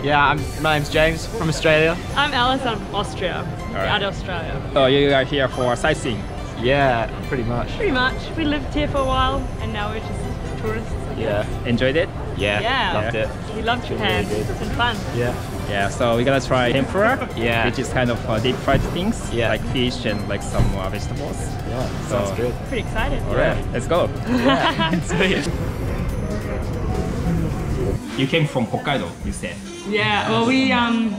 Yeah, I'm, my name's James from Australia. I'm Alice. I'm from Austria. Out of Australia. So you are here for sightseeing. Yeah, pretty much. Pretty much. We lived here for a while, and now we're just tourists. Yeah. Enjoyed it? yeah, Yeah. loved it. We love Japan. really. It's been fun. Yeah, Yeah, so we're gonna try tempura, Yeah. which is kind of uh, deep fried things, Yeah. like fish and like some uh, vegetables. yeah, So- sounds good. Pretty excited. Alright, let's go. Yeah. You came from Hokkaido, you said. Yeah. Well, we um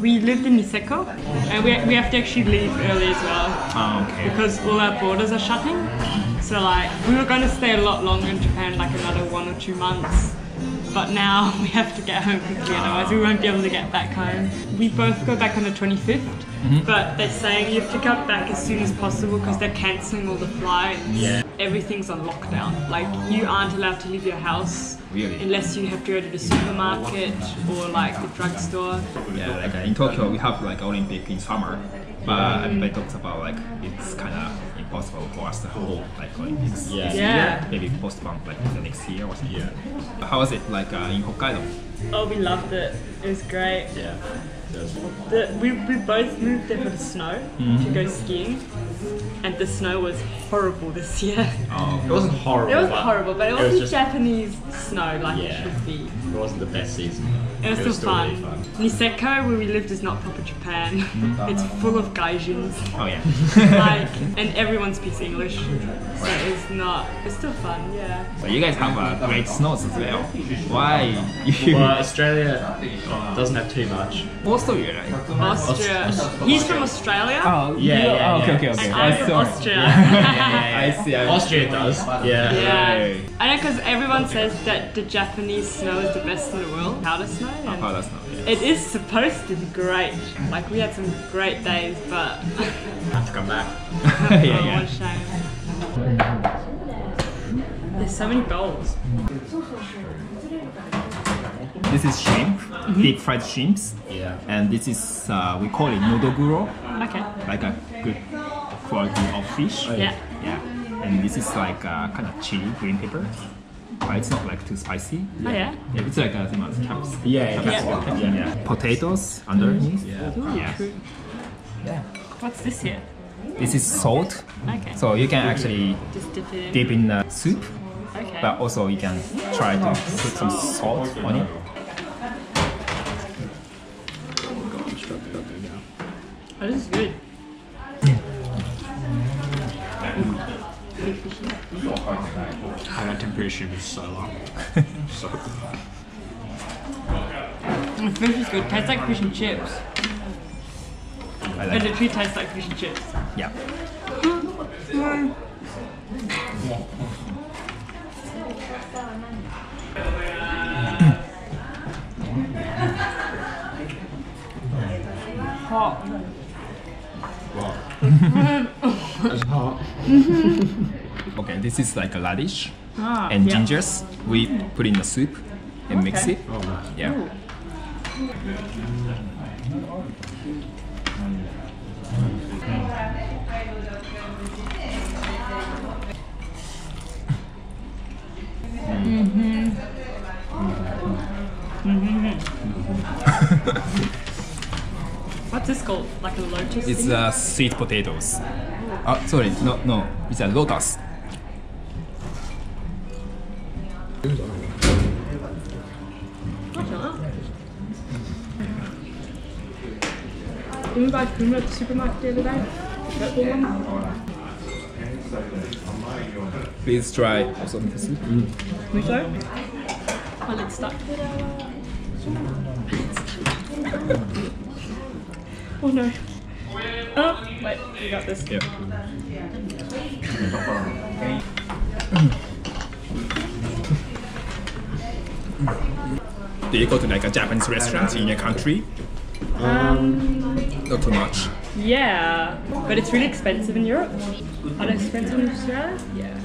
we lived in Niseko, and we we have to actually leave early as well Oh, okay. because all our borders are shutting. So like we were going to stay a lot longer in Japan, like another one or two months. But now we have to get home quickly, otherwise we won't be able to get back home. We both go back on the 25th, mm-hmm. but they're saying you have to come back as soon as possible because they're cancelling all the flights. Yeah. Everything's on lockdown. Like you aren't allowed to leave your house Really? unless you have to go to the supermarket or like the drugstore. Yeah, like in Tokyo we have like Olympic in summer, but everybody talks about like it's kind of impossible for us to hold like Olympics. Yeah. this Yeah. year. Maybe postpone like the next year or something. Yeah. How was it like uh, in Hokkaido? Oh, we loved it. It was great. Yeah. The, we, we both moved there for the snow to go skiing, and the snow was horrible this year. Oh, It wasn't horrible. It was horrible, but it was wasn't just- Japanese snow like it Yeah. should be. It wasn't the best season. It was, It still was still fun. really fun. Niseko, where we lived, is not proper Japan. it's full of gaijins, oh yeah. like, and everyone speaks English. So it's not. It's still fun, yeah. So you guys have uh, great snows as well. Why you? Well, Australia doesn't have too much. Austria, right? Austria. Aus- He's from Australia. Oh Yeah, yeah, okay, yeah. okay, okay. And I'm from sorry. Austria. I see. I Austria does. Yeah. Yeah, I know because everyone says that the Japanese snow is the best in the world, powder snow. And Oh, that's not. Yeah. It is supposed to be great. Like we had some great days, but Have to come back. oh, yeah, what a shame. There's so many bowls. This is shrimp, deep fried shrimps, Yeah. and this is uh, we call it nodoguro, Okay. like a good quality of fish. Yeah. Yeah. And this is like uh, kind of chili, green pepper. But it's not like too spicy. Oh yeah. Yeah, it's like a thing of caps. Yeah, yeah. Tabasco. Yeah. yeah. Potatoes underneath. Yeah. Ooh, Yeah. Yeah. What's this here? This is salt, Okay. so you can actually Just dip it in. dip in the soup, Okay. but also you can try to put some salt on it. Oh, this is good. And that temperature is so long. so The fish is good. Tastes like fish and chips. I It like it. literally tastes like fish and chips. Yeah. Hot. that's hot. Okay, this is like a radish Ah, and yeah. gingers. We put in the soup and mix Okay. it. Oh, nice. Yeah. What's this called? Like a lotus? It's uh, sweet potatoes. Oh, sorry, no, no, it's a lotus. Didn't we buy puma at the supermarket the other day? Purple one? Please try also the soup. We so? Oh, it's stuck. oh no. Oh, wait, we got this. Yeah. Do you go to like a Japanese restaurant in your country? Um, Not too much. yeah, but it's really expensive in Europe. Not expensive in Australia? Yeah.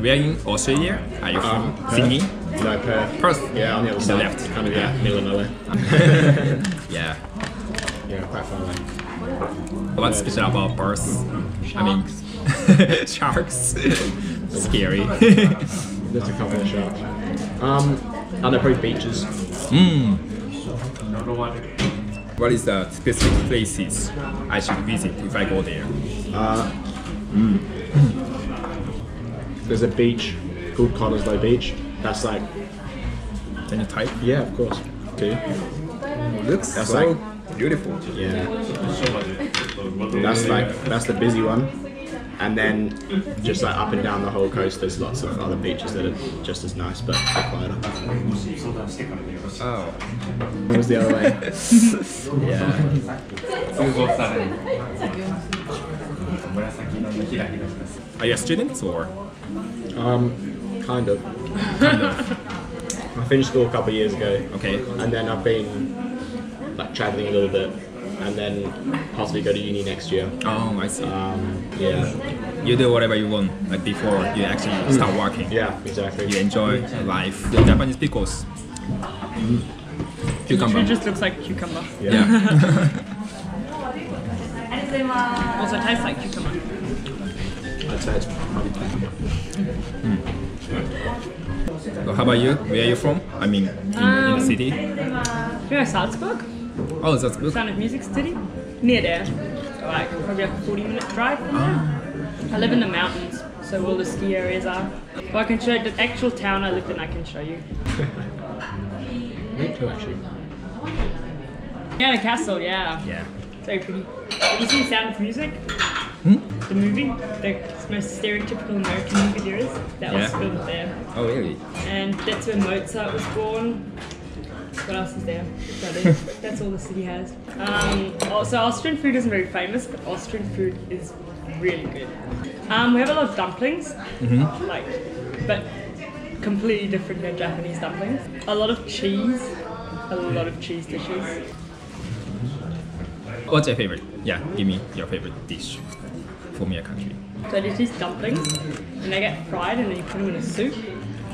We are in Australia are you from? Um, Sydney? No, Perth. Perth. Yeah, on the other In the side. left. Kind of, Yeah. yeah, middle of nowhere. Yeah. Yeah, quite far away. What's special about birds? I mean, sharks. Scary. There's a couple of sharks. Um, And they're probably beaches. Hmm. What is the specific places I should visit if I go there? Uh, hmm. There's a beach called Cottesloe Beach. That's like, Can you type? yeah, of course. Okay. Looks That's so like- beautiful. yeah. That's like that's the busy one. And then just like up and down the whole coast, there's lots of other beaches that are just as nice, but quieter. Oh. What was the other way? yeah. Are you a student or? Um, kind of. I finished school a couple of years ago. Okay. And then I've been like traveling a little bit, and then possibly go to uni next year. Oh, I see. Um, yeah. you do whatever you want, like before you actually start working. Yeah, exactly. You enjoy life. The Japanese pickles. Cucumber. It just looks like cucumber. Yeah. Also tastes like cucumber. I'd say it's probably cucumber. So how about you? Where are you from? I mean, in, in the Um, city. You know Salzburg? Oh, that's good. Sound of Music City? Near there. So like probably like a 40 minute drive from there. I live in the mountains, so all the ski areas are. Well, I can show you the actual town I lived in, I can show you. Me too, actually. Yeah, the castle, yeah. Yeah. It's very pretty. Have you seen Sound of Music? Hmm? The movie? The most stereotypical American movie there is? That was filmed there. Oh, really? And that's where Mozart was born. What else is there? That is- That's all the city has. Um, also, Austrian food isn't very famous, but Austrian food is really good. Um, we have a lot of dumplings, like, but completely different than Japanese dumplings. A lot of cheese, a lot of cheese dishes. What's your favorite? Yeah, give me your favorite dish from your country. So there's these dumplings, and they get fried, and then you put them in a soup.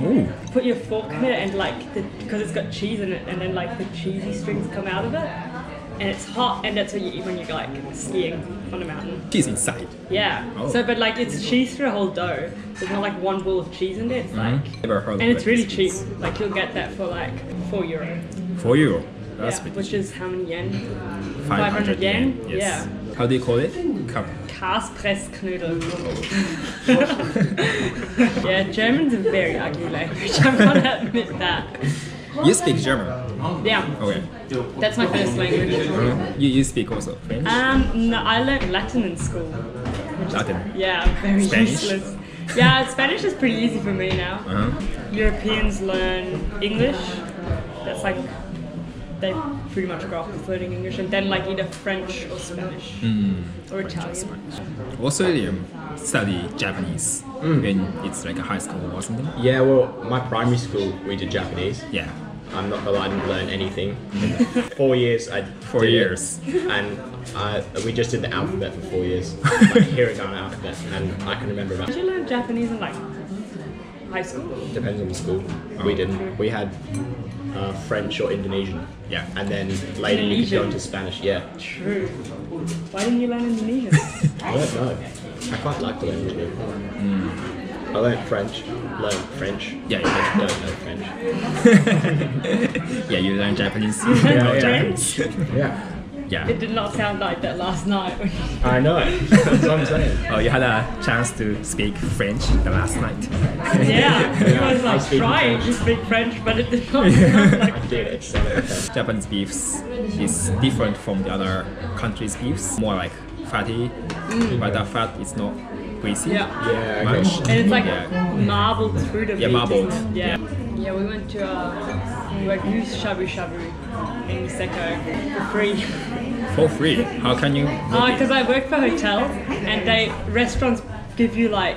Oh. Put your fork in it, and like, because it's got cheese in it, and then like the cheesy strings come out of it, and it's hot, and that's what you eat when you're like skiing on a mountain. Cheese inside. Yeah. Oh. So, but like it's cheese through a whole dough. There's not like one ball of cheese in it. Mm-hmm. It's like, Never heard and it's really cheap. Like you'll get that for like four euro. Four you. That's yeah, pretty which cheap. is how many yen? 500 yen. Yes. Yeah. How do you call it? Cup. Kaspressknödel. yeah, German's a very ugly language. I'm gonna admit that. You speak German. Yeah, Okay. that's my first language. You, you speak also French? Um, no, I learned Latin in school. which is- Latin. Yeah, very Spanish? useless. Yeah, Spanish is pretty easy for me now. Uh-huh. Europeans learn English. That's like they pretty much grow up with learning English, and then like either French or Spanish Hmm. or Italian. Also, you study Japanese hmm. when it's like a high school or something? Yeah, well, my primary school we did Japanese. Yeah. I'm not gonna lie, I didn't learn anything. Hmm. four years, I Four did it, years. and I, we just did the alphabet for four years, like hiragana alphabet, and I can remember about. Did you learn Japanese in like high school? Depends on the school. We didn't. We had uh, French or Indonesian. Yeah. And then later you could go into Spanish. Yeah. True. Why didn't you learn Indonesian? I don't know. I quite like the language. though. I learned French. Learned French. Yeah, I yeah. don't know French. Yeah, you learn Japanese. learn you know yeah. Japanese. Yeah. Yeah. it did not sound like that last night. I know. That's what I'm saying. Oh, you had a chance to speak French the last night. yeah, Yeah, I was I like speak trying French. to speak French, but it did not sound like Dude, it's so. Japanese beefs is different from the other countries' beefs. More like fatty, but the fat is not greasy. Yeah. Yeah, okay. And it's like Yeah. marbled through the Yeah, meat, marbled. isn't? Yeah. Yeah, we went to uh, we went to shabu shabu in Niseko for free. For free. How can you? Because uh, I work for hotels and they restaurants give you like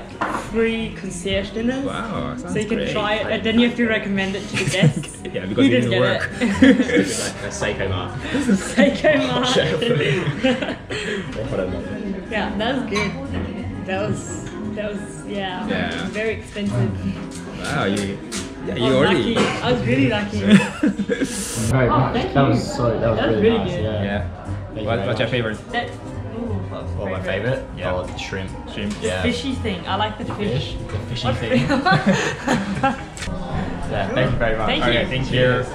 free concierge dinners. Wow, So you can great. try it and then you have to recommend it to the guests. Yeah, because you you didn't didn't get work. it. Like a Seiko mark. Seiko Mart. Yeah, that was good. That was that was yeah, Yeah. very expensive. Wow, you. Yeah, I you was already. lucky. I was really lucky. Very Oh, much. thank That you. was so. That was That was really, really nice. good. Yeah. Yeah. Thank What, very what's your favorite? That, Well, my favorite? Yeah. Oh, the shrimp. Shrimp. Yeah. fishy thing. I like the fish. The fishy What thing. Yeah, thank you very much. Thank okay, you. thank you. Cheers.